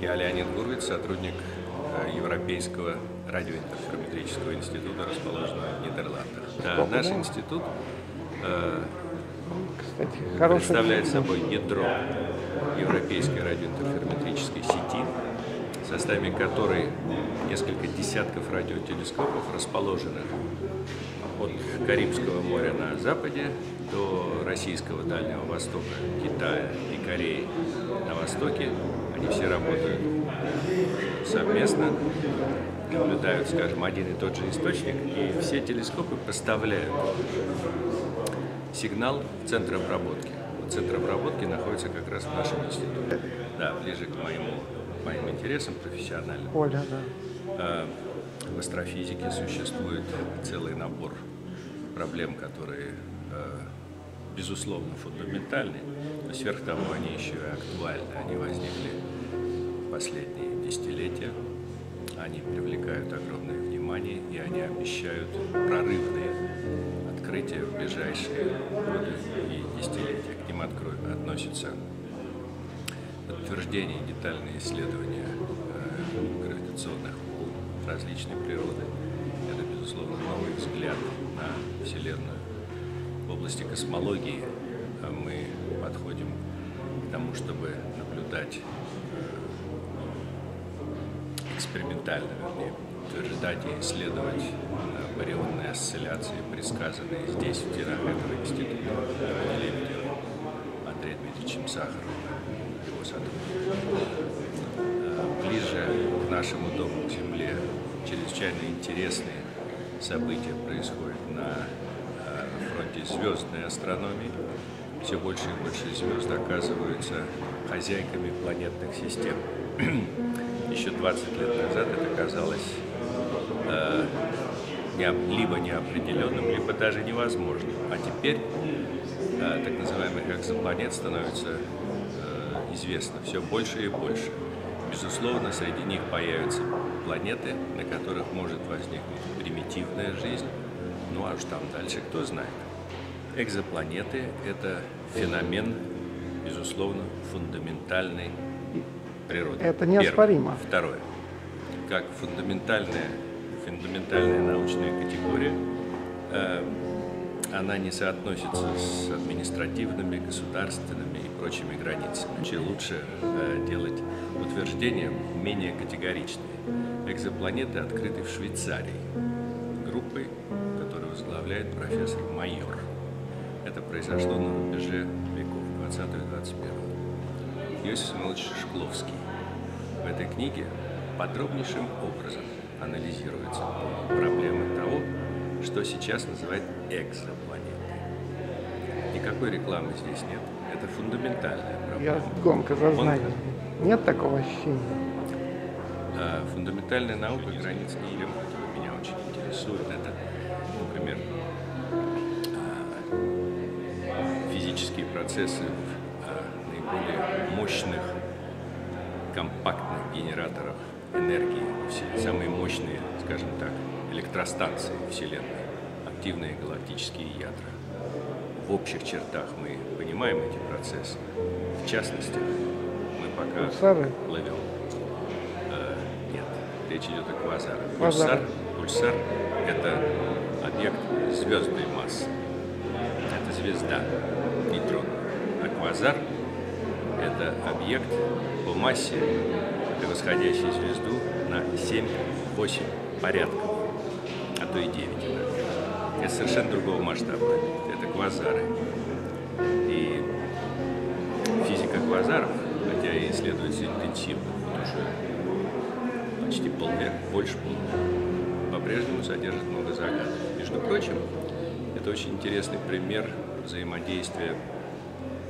Я Леонид Гурвиц, сотрудник э, Европейского радиоинтерферометрического института, расположенного в Нидерландах. Да, наш институт э, Кстати, представляет собой ядро Европейской радиоинтерферометрической сети, в составе которой несколько десятков радиотелескопов, расположенных от Карибского моря на западе до российского Дальнего Востока, Китая и Кореи на востоке. Они все работают совместно, наблюдают, скажем, один и тот же источник, и все телескопы поставляют сигнал в центр обработки. Вот центр обработки находится как раз в нашем институте. Да, ближе к моему, моим интересам профессиональным. Оля, да. А, в астрофизике существует целый набор проблем, которые, а, безусловно, фундаментальны, но сверх того они еще и актуальны. Они возникли последние десятилетия, они привлекают огромное внимание и они обещают прорывные открытия в ближайшие годы и десятилетия. К ним относятся подтверждение детальные исследования э, гравитационных волн различной природы. Это, безусловно, новый взгляд на Вселенную. В области космологии э, мы подходим к тому, чтобы наблюдать э, экспериментально, вернее, утверждать и исследовать э, барионные осцилляции, предсказанные здесь, в стенах этого института, Лебедевым, Андреем Дмитриевичем Сахаровым, его сотрудниками. Э, ближе к нашему дому, к Земле, чрезвычайно интересные события происходят на э, фронте звездной астрономии. Все больше и больше звезд оказываются хозяйками планетных систем. Еще 20 лет назад это казалось э, либо неопределенным, либо даже невозможным. А теперь э, так называемых экзопланет становится э, известно все больше и больше. Безусловно, среди них появятся планеты, на которых может возникнуть примитивная жизнь. Ну а уж там дальше кто знает. Экзопланеты – это феномен, безусловно, фундаментальной природы. Это неоспоримо. Первое. Второе. Как фундаментальная фундаментальная научная категория, э, она не соотносится с административными, государственными и прочими границами. Лучше э, делать утверждения менее категоричные. Экзопланеты открыты в Швейцарии группой, которую возглавляет профессор Майор. Это произошло на рубеже веков 20 и 21. Иосиф Самойлович Шкловский в этой книге подробнейшим образом анализируются проблемы того, что сейчас называют экзопланетой. Никакой рекламы здесь нет. Это фундаментальная проблема. Я громко зазнаю. Он... Нет такого ощущения? А, фундаментальная наука границ не которая меня очень интересует. Это, например, а, физические процессы в а, наиболее мощных компактных генераторах энергии, самые мощные, скажем так, электростанции Вселенной, активные галактические ядра. В общих чертах мы понимаем эти процессы. В частности, мы пока Пульсары? ловим. Э, нет, речь идет о квазарах. Пульсар, пульсар – это объект звездной массы. Это звезда, нейтрон. А квазар – это объект по массе превосходящий звезду на 7-8 порядков, а то и 9 иногда. Это совершенно другого масштаба. Это квазары. И физика квазаров, хотя и исследуется интенсивно, вот уже почти полвека, больше полвека, по-прежнему содержит много загадок. Между прочим, это очень интересный пример взаимодействия.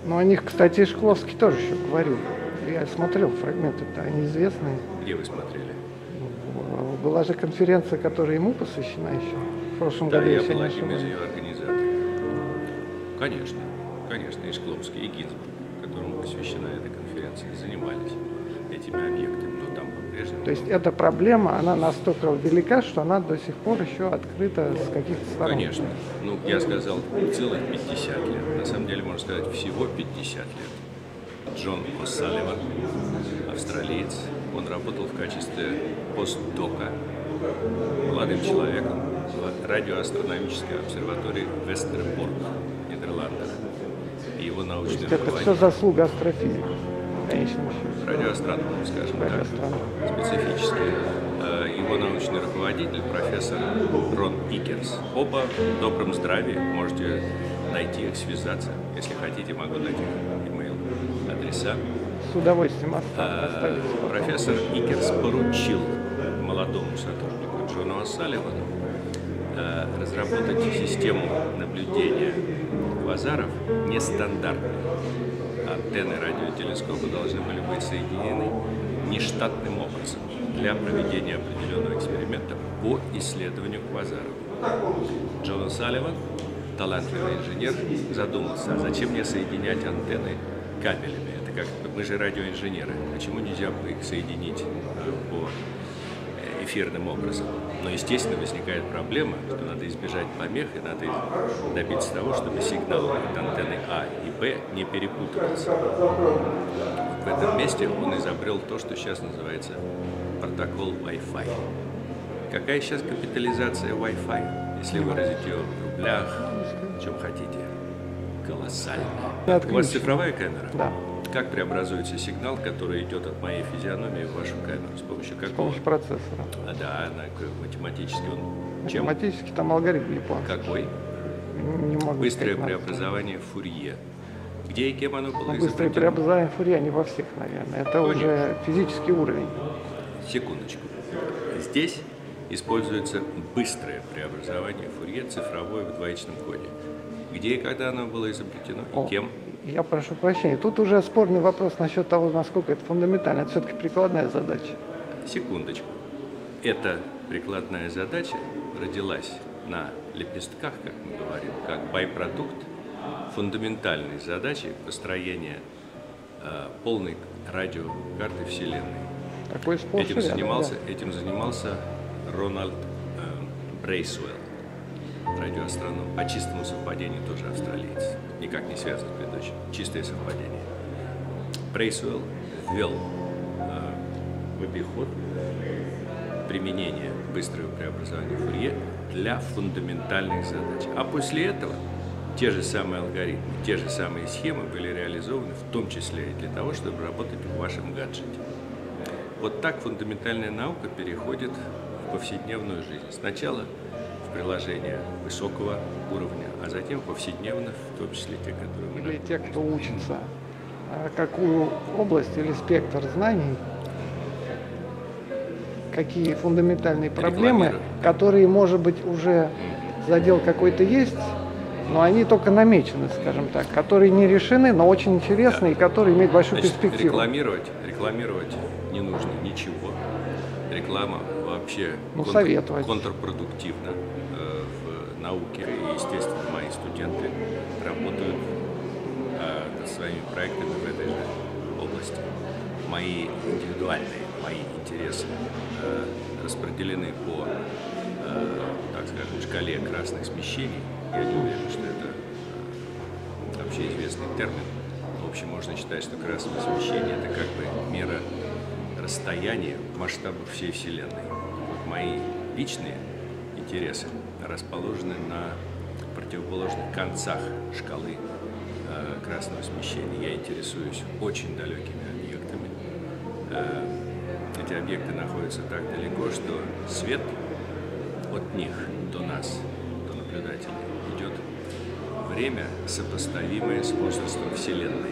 Ну, о них, кстати, Шкловский тоже еще говорил. Я смотрел фрагменты-то, они известные. Где вы смотрели? Была же конференция, которая ему посвящена еще. В прошлом да, году, я был одним из ее организаторов. Конечно, конечно, и Шкловский, и Гинзбург, которому посвящена эта конференция, занимались этими объектами, но. То есть эта проблема, она настолько велика, что она до сих пор еще открыта с каких-то сторон? Конечно. Ну, я сказал, целых 50 лет. На самом деле, можно сказать, всего 50 лет. Джон О'Салливан, австралиец. Он работал в качестве постдока молодым человеком в радиоастрономической обсерватории Вестерборг Нидерландах. И его научный Это все заслуга астрофизика. В конечном счете. радиоастрономов, скажем так, специфически. Э, Его научный руководитель, профессор Рон Икерс. Оба в добром здравии, можете найти их, связаться. Если хотите, могу дать их email адреса. С удовольствием оста- оставить потом. Профессор Икерс поручил молодому сотруднику Джону О'Салливану э, разработать систему наблюдения квазаров нестандартной. Антенны радиотелескопа должны были быть соединены нештатным образом для проведения определенного эксперимента по исследованию квазаров. Джон О'Салливан, талантливый инженер, задумался, а зачем мне соединять антенны кабелями? Это как мы же радиоинженеры. Почему нельзя их соединить э, по эфирным образом? Но, естественно, возникает проблема, что надо избежать помех и надо добиться того, чтобы сигнал от антенны А и Б не перепутывался. В этом месте он изобрел то, что сейчас называется протокол Wi-Fi. Какая сейчас капитализация Wi-Fi? Если выразить ее в рублях, чем хотите, колоссальная. Да, У вас цифровая камера? Да. Как преобразуется сигнал, который идет от моей физиономии в вашу камеру? С помощью С какого? помощью процессора. А, да, она математически он чем? Математически там алгоритм японский. Какой? Не могу Быстрое сказать, преобразование Фурье. Где и кем оно было Ну, быстрое преобразование Фурье не во всех, наверное. Это Понял. уже физический уровень. Секундочку. Здесь используется быстрое преобразование Фурье цифровое в двоичном коде. Где и когда оно было изобретено О, и кем? Я прошу прощения. Тут уже спорный вопрос насчет того, насколько это фундаментально. Это все-таки прикладная задача. Секундочку. Эта прикладная задача родилась на лепестках, как мы говорим, как байпродукт фундаментальной задачи построения э, полной радиокарты Вселенной. Такой спор Этим занимался, этим занимался Рональд э, Брейсуэлл, радиоастроном. По чистому совпадению тоже австралиец. Никак не связан с предыдущим. Чистое совпадение. Брейсуэлл ввел э, в обиход применение быстрого преобразования Фурье для фундаментальных задач. А после этого те же самые алгоритмы, те же самые схемы были реализованы в том числе и для того, чтобы работать в вашем гаджете. Вот так фундаментальная наука переходит в повседневную жизнь. Сначала приложения высокого уровня, а затем повседневно, в том числе те, которые мы Или те, кто учится, а какую область или спектр знаний, какие фундаментальные проблемы, которые, может быть, уже задел какой-то есть, но они только намечены, скажем так, которые не решены, но очень интересны и которые имеют большую Значит, перспективу. рекламировать, рекламировать не нужно ничего. Реклама вообще Ну, советовать. контрпродуктивна э, в науке. И, естественно, мои студенты работают э, над своими проектами в этой же области. Мои индивидуальные, мои интересы э, распределены по, так скажем, шкале красных смещений. Я не уверен, что это э, общеизвестный термин. В общем, можно считать, что красное смещение – это как бы мера расстояния масштабов всей Вселенной. Мои личные интересы расположены на противоположных концах шкалы э, красного смещения. Я интересуюсь очень далекими объектами. Э, эти объекты находятся так далеко, что свет от них до нас, до наблюдателей, идет время, сопоставимое с возрастом Вселенной.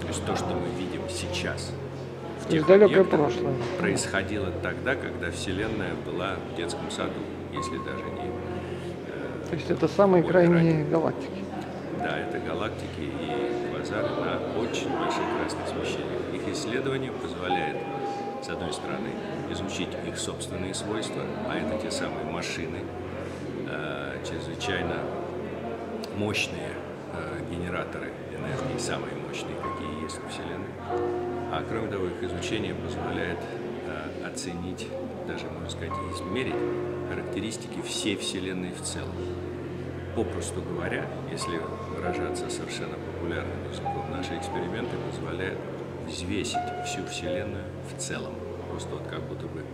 То есть то, что мы видим сейчас тех далекое прошлое. происходило тогда, когда Вселенная была в детском саду, если даже не... То есть это самые крайние галактики. Да, это галактики и квазары на очень больших красных смещениях. Их исследование позволяет, с одной стороны, изучить их собственные свойства, а это те самые машины, э, чрезвычайно мощные э, генераторы энергии, самые мощные, какие есть в Вселенной. А кроме того, их изучение позволяет э, оценить, даже, можно сказать, измерить характеристики всей Вселенной в целом. Попросту говоря, если выражаться совершенно популярным языком, наши эксперименты позволяют взвесить всю Вселенную в целом. Просто вот как будто бы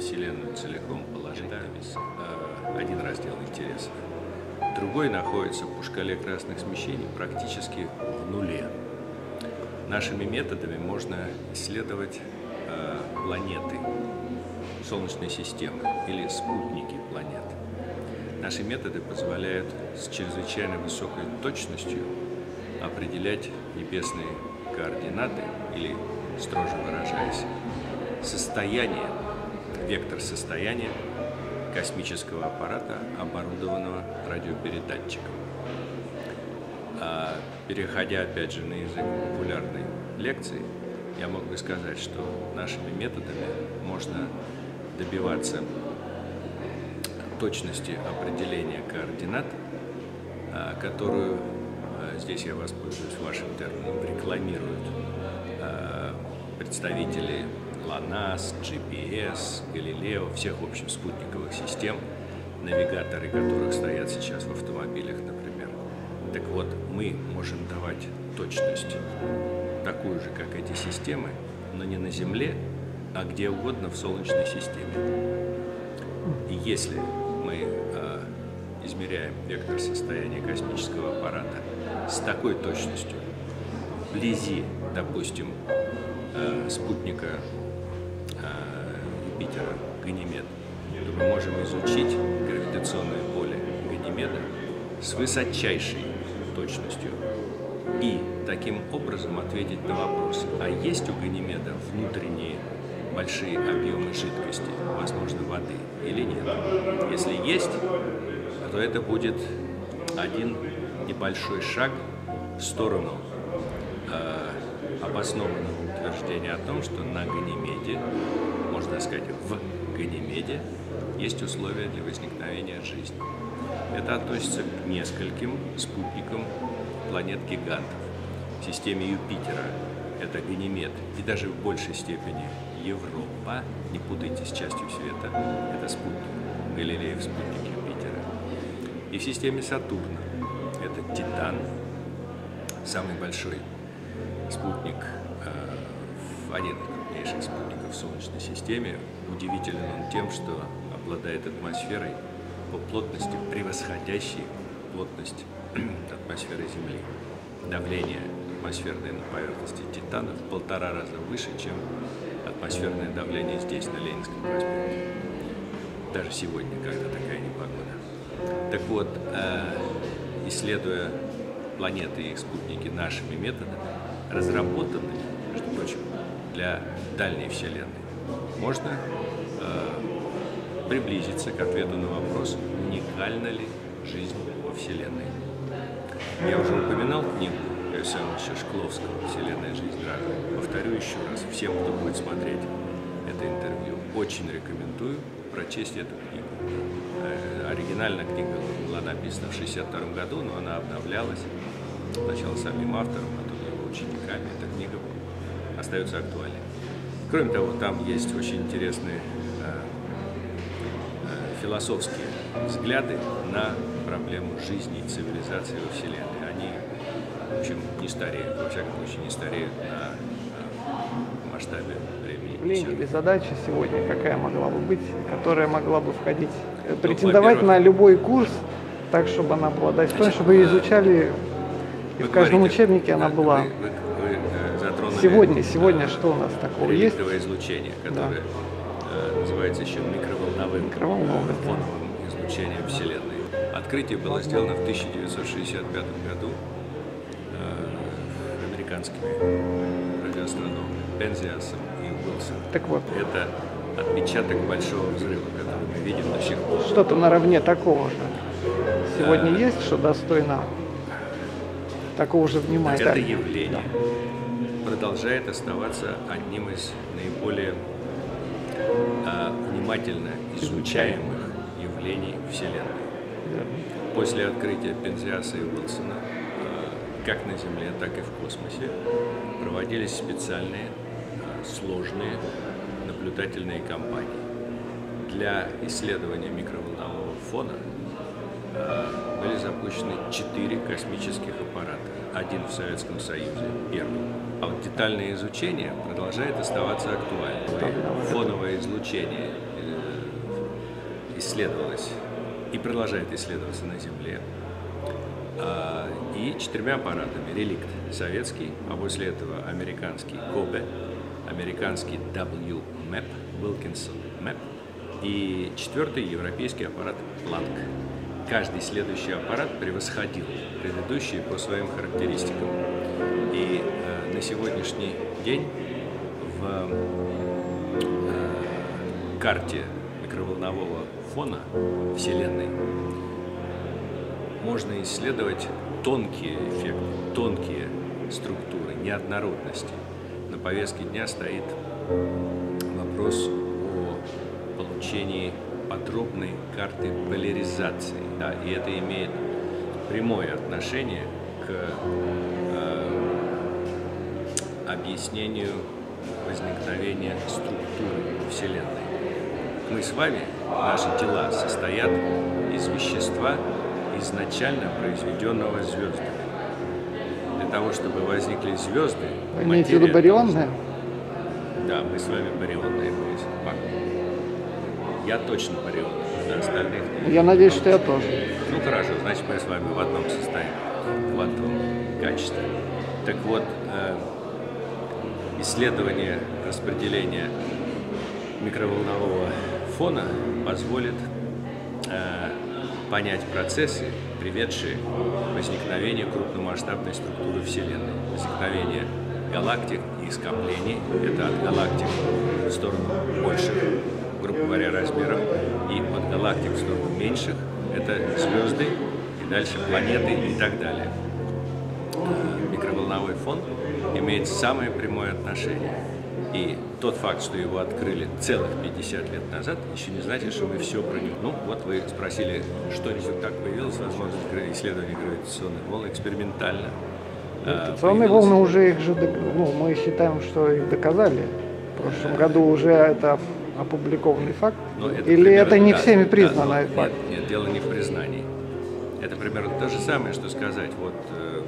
Вселенную целиком положить на вес. А, один раздел интересов. Другой находится по шкале красных смещений практически в нуле. Нашими методами можно исследовать э, планеты Солнечной системы или спутники планет. Наши методы позволяют с чрезвычайно высокой точностью определять небесные координаты или, строже выражаясь, состояние, вектор состояния космического аппарата, оборудованного радиопередатчиком. Переходя опять же на язык популярной лекции, я мог бы сказать, что нашими методами можно добиваться точности определения координат, а, которую, а, здесь я воспользуюсь вашим термином, рекламируют а, представители ЛАНАС, GPS, Галилео, всех, в общем, спутниковых систем, навигаторы которых стоят сейчас в автомобилях, например. Так вот, мы можем давать точность такую же, как эти системы, но не на Земле, а где угодно в Солнечной системе. И если мы э, измеряем вектор состояния космического аппарата с такой точностью, вблизи, допустим, э, спутника э, Юпитера, Ганимед, то мы можем изучить гравитационное поле Ганимеда с высочайшей точностью и таким образом ответить на вопрос, а есть у Ганимеда внутренние большие объемы жидкости, возможно, воды или нет. Если есть, то это будет один небольшой шаг в сторону э, обоснованного утверждения о том, что на Ганимеде, можно сказать, в Ганимеде есть условия для возникновения жизни. Это относится к нескольким спутникам планет-гигантов. В системе Юпитера это Ганимед, и даже в большей степени Европа, не путайте с частью света, это спутник, Галилеев спутник Юпитера. И в системе Сатурна это Титан, самый большой спутник, э, один из крупнейших спутников в Солнечной системе. Удивителен он тем, что обладает атмосферой по плотности превосходящей плотность атмосферы Земли. Давление атмосферное на поверхности Титана в полтора раза выше, чем атмосферное давление здесь, на Ленинском проспекте. Даже сегодня, когда такая непогода. Так вот, э, исследуя планеты и их спутники нашими методами, разработанными, между прочим, для дальней Вселенной, можно э, приблизиться к ответу на вопрос, уникальна ли жизнь во Вселенной. Я уже упоминал книгу Александровича Шкловского «Вселенная жизнь разума». Повторю еще раз, всем, кто будет смотреть это интервью, очень рекомендую прочесть эту книгу. Э, оригинальная книга была написана в 1962 году, но она обновлялась сначала самим автором, потом его учениками. Эта книга остается актуальной. Кроме того, там есть очень интересные философские взгляды на проблему жизни и цивилизации во Вселенной. Они в общем, не стареют, во всяком случае, не стареют на, на масштабе времени. Лень или задача сегодня какая могла бы быть, которая могла бы входить, э, ну, претендовать на любой курс, так, чтобы она была достойна, чтобы ее изучали, и в каждом говорите, учебнике она была. Вы, вы, вы э, затронули сегодня, сегодня а, что у нас такого есть? излучение, которое да. Называется еще микроволновым, микроволновым фоновым излучением Вселенной. Открытие было сделано в 1965 году американскими радиоастрономами Пензиасом и Уилсом. Так вот. Это отпечаток большого взрыва, который мы видим до сих пор. Что-то наравне такого же. Сегодня да. есть, что достойно такого же внимания. Это явление да. продолжает оставаться одним из наиболее а, внимательно изучаемых явлений Вселенной. После открытия Пензиаса и Уилсона как на Земле, так и в космосе проводились специальные а, сложные наблюдательные кампании для исследования микроволнового фона э, были запущены четыре космических аппарата. Один в Советском Союзе, первый. А вот детальное изучение продолжает оставаться актуальным. Фоновое излучение э, исследовалось и продолжает исследоваться на Земле. А, и четырьмя аппаратами. Реликт советский, а после этого американский КОБЕ, американский WMAP, Wilkinson MAP, и четвертый европейский аппарат Planck. Каждый следующий аппарат превосходил предыдущие по своим характеристикам. И э, на сегодняшний день в э, карте микроволнового фона Вселенной можно исследовать тонкие эффекты, тонкие структуры, неоднородности. На повестке дня стоит вопрос о получении подробной карты поляризации. Да, и это имеет прямое отношение к э, объяснению возникновения структуры Вселенной. Мы с вами, наши тела состоят из вещества, изначально произведенного звездами. Для того, чтобы возникли звезды... Вы имеете в виду барионные? Да, мы с вами барионные. Я точно а остальных. Я надеюсь, что я тоже. Ну хорошо, значит мы с вами в одном состоянии, в квантовом качестве. Так вот, э, исследование распределения микроволнового фона позволит э, понять процессы, приведшие к возникновению крупномасштабной структуры Вселенной, возникновение галактик и скоплений, это от галактик в сторону больших, говоря, размеров, и от галактик сторону меньших, это звезды, и дальше планеты и так далее. Микроволновой фон имеет самое прямое отношение – и тот факт, что его открыли целых 50 лет назад, еще не значит, что мы все про него. Ну, вот вы спросили, что как появилась возможность исследования гравитационных волн экспериментально. А, Гравитационные волны уже их же, ну, мы считаем, что их доказали. В прошлом году уже это опубликованный факт? Но это Или примерно, это не да, всеми признанный да, факт? Нет, нет, дело не в признании. Это примерно то же самое, что сказать, вот э,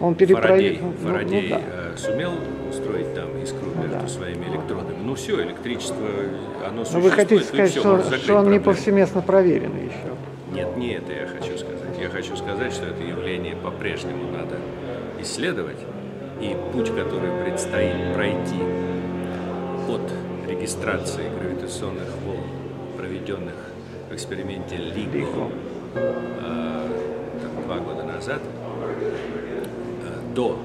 он Фарадей, ну, Фарадей ну, ну, да. Э, сумел устроить там искру ну, между да. своими электродами. Ну все, электричество, оно существует. Но вы хотите сказать, все, что, что он проблему. не повсеместно проверен еще? Нет, не это я хочу сказать. Я хочу сказать, что это явление по-прежнему надо исследовать. И путь, который предстоит пройти от регистрации гравитационных волн, проведенных в эксперименте LIGO э, два года назад, до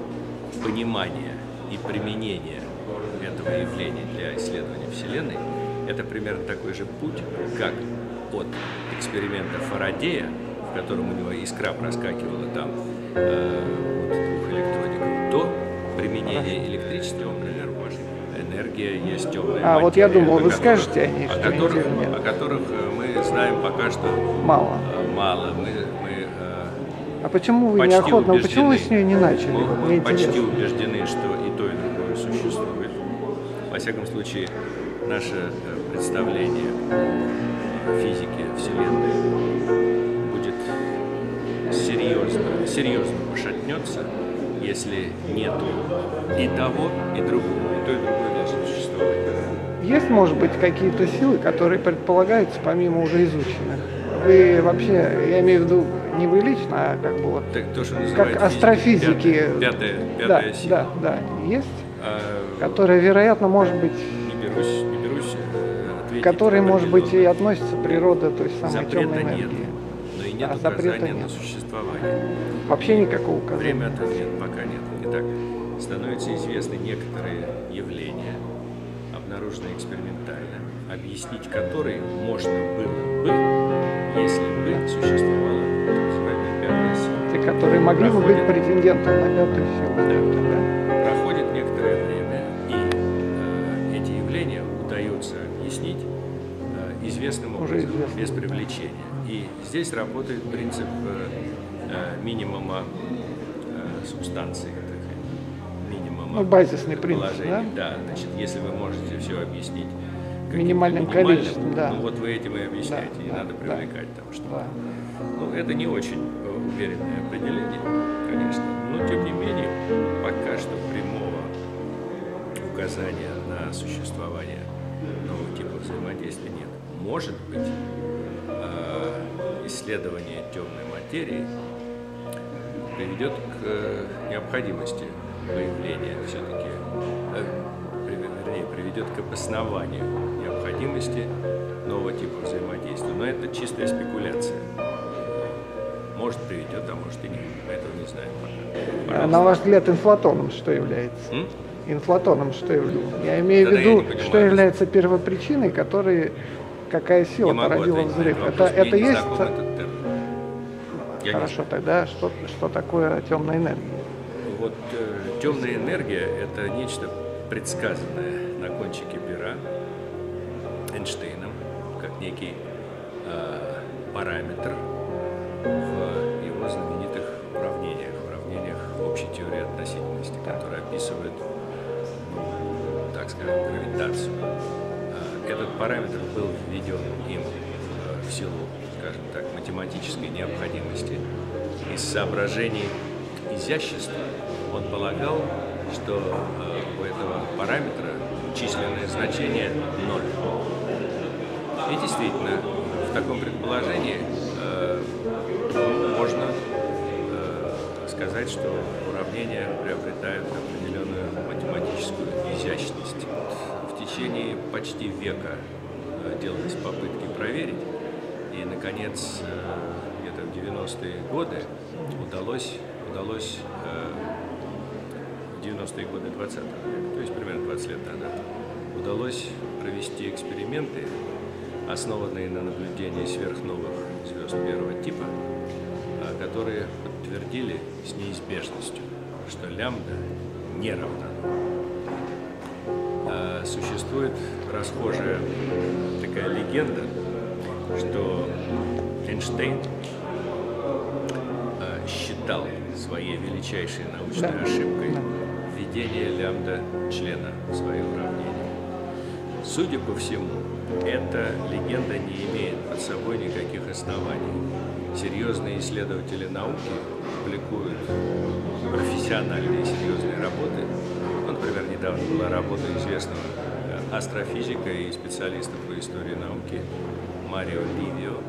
понимания и применения этого явления для исследования Вселенной, это примерно такой же путь, как от эксперимента Фарадея, в котором у него искра проскакивала там э, от двух электродиков, до применения электричества, энергия есть темная А материя, вот я думал, вы скажете о них, о которых, о которых э, мы знаем пока что мало. Э, мало. Мы а почему вы неохотно, убеждены, почему вы с нее не начали? Мы, мы почти убеждены, что и то, и другое существует. Во всяком случае, наше э, представление о физике Вселенной будет серьезно, серьезно пошатнется, если нету и того, и другого, и то, и другое. Есть, может быть, какие-то силы, которые предполагаются помимо уже изученных? Вы вообще, я имею в виду, не вы лично, а как бы вот, так, то, что как астрофизики. Пятая, пятая, да, сила. Да, да, есть, а, которая, вероятно, может быть... Не берусь, не берусь э, ответить. Который, может быть, и относится природа, то есть самой Запрета темной энергии. Нет. Но и нет а, указания нет. на существование. Вообще никакого указания. Время-то нет, пока нет. Итак, становятся известны некоторые обнаруженные экспериментально, объяснить которые можно было бы, если бы существовало те, которые могли бы быть претендентом на пятую силу. Да. Да. Проходит некоторое время, и э, эти явления удается объяснить э, известным образом, известно. без привлечения. И здесь работает принцип э, э минимума э, субстанции, ну, базисный принцип, да? Да, значит, если вы можете все объяснить минимальным, минимальным количеством, да. Ну вот вы этим и объясняете, да, не да, надо привлекать да, там что-то. Да. Ну, это не очень уверенное определение, конечно, но тем не менее, пока что прямого указания на существование нового типа взаимодействия нет. Может быть, э, исследование темной материи приведет к э, необходимости появления все-таки, э, вернее, приведет к обоснованию необходимости нового типа взаимодействия. Но это чистая спекуляция. Может приведет, а может и нет. Этого не знаем пока. Пожалуйста. На ваш взгляд, инфлатоном что является? М? Инфлатоном что является? Я имею в виду, что является первопричиной, который какая сила породила взрыв. Это, это есть. Я Хорошо, не... тогда что, что такое темная энергия? Вот э, темная энергия это нечто предсказанное на кончике пера Эйнштейном, как некий э, параметр в его знаменитых уравнениях, уравнениях общей теории относительности, которые описывают, ну, так скажем, гравитацию. Э, этот параметр был введен им в силу, скажем так, математической необходимости. Из соображений изящества он полагал, что э, у этого параметра численное значение 0. И действительно, в таком предположении э, можно э, сказать, что уравнения приобретают определенную математическую изящность. В течение почти века делались попытки проверить, и, наконец, где-то в 90-е годы удалось, удалось 90-е годы 20 века, то есть примерно 20 лет назад, удалось провести эксперименты, основанные на наблюдении сверхновых звезд первого типа, а, которые подтвердили с неизбежностью, что лямбда не равна а, Существует расхожая такая легенда, что Эйнштейн а, считал своей величайшей научной да. ошибкой введение лямбда члена в свое уравнение. Судя по всему, эта легенда не имеет под собой никаких оснований. Серьезные исследователи науки публикуют профессиональные серьезные работы. Например, недавно была работа известного э, астрофизика и специалиста по истории науки Марио Ливио,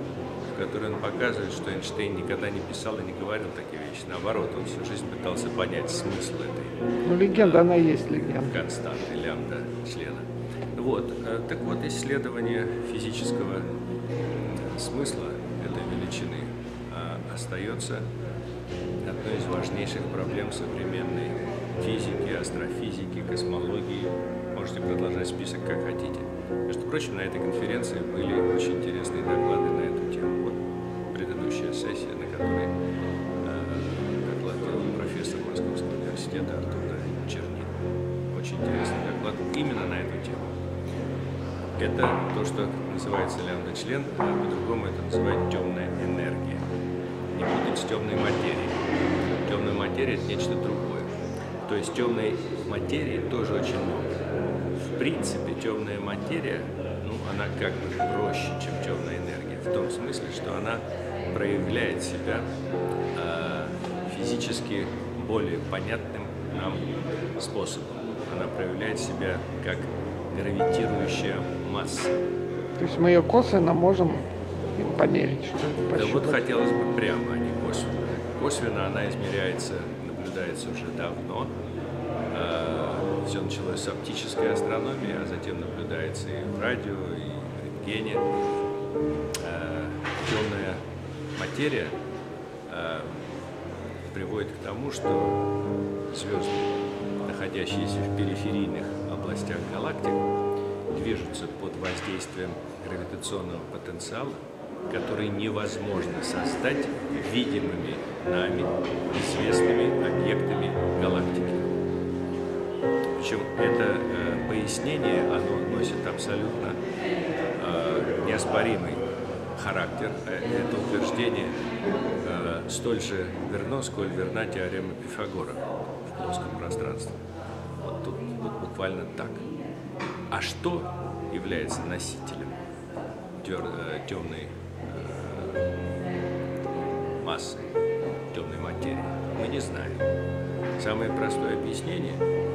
которой он показывает, что Эйнштейн никогда не писал и не говорил такие вещи. Наоборот, он всю жизнь пытался понять смысл этой... Ну, легенда, она есть легенда. Константы лямбда члена. Вот. Э, так вот, исследование физического смысла этой величины а, остается одной из важнейших проблем современной физики, астрофизики, космологии. Можете продолжать список как хотите. Между прочим, на этой конференции были очень интересные доклады на эту тему. Сессия, на которой э, докладывал профессор Московского университета Артур Чернин. Очень интересный доклад именно на эту тему. Это то, что называется лямбда-член, а по-другому это называют темная энергия. Не путать с темной материей. Темная материя – это нечто другое. То есть темной материи тоже очень много. В принципе, темная материя, ну, она как бы проще, чем темная энергия. В том смысле, что она проявляет себя э, физически более понятным нам способом. Она проявляет себя как гравитирующая масса. То есть мы ее косвенно можем померить? Что да вот хотелось бы прямо, а не косвенно. Косвенно она измеряется, наблюдается уже давно. А, Все началось с оптической астрономии, а затем наблюдается и в радио, и в рентгене. А, Темная материя а, приводит к тому, что звезды, находящиеся в периферийных областях галактик, движутся под воздействием гравитационного потенциала, который невозможно создать видимыми нами известными объектами галактики. Причем это э, пояснение, оно носит абсолютно э, неоспоримый характер. Э, это утверждение э, столь же верно, сколь верна теорема Пифагора в плоском пространстве. Вот тут вот буквально так. А что является носителем темной, э, массы темной материи, мы не знаем. Самое простое объяснение –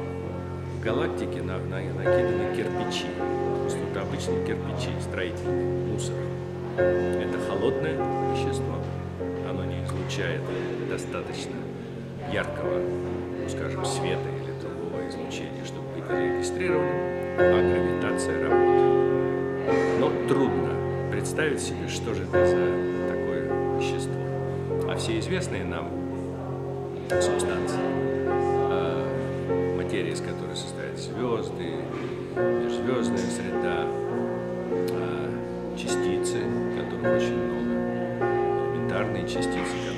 в галактике на, на, накиданы кирпичи, просто обычные кирпичи, строительные, мусор. Это холодное вещество, оно не излучает достаточно яркого, ну, скажем, света или другого излучения, чтобы быть зарегистрированным, а гравитация работает. Но трудно представить себе, что же это за такое вещество. А все известные нам субстанции, а, материя, из которой состоят звезды, межзвездная среда, частицы, которых очень много, элементарные частицы,